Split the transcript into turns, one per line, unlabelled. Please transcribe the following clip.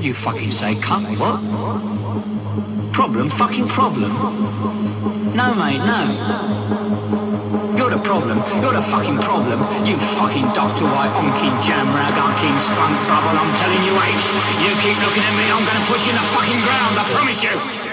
You fucking say cunt, what? Problem, fucking problem. No, mate, no. You're the problem. You're the fucking problem. You fucking Dr. White, onkin jam rag, onkin spunk bubble. I'm telling you, H. You keep looking at me, I'm gonna put you in the fucking ground, I promise you.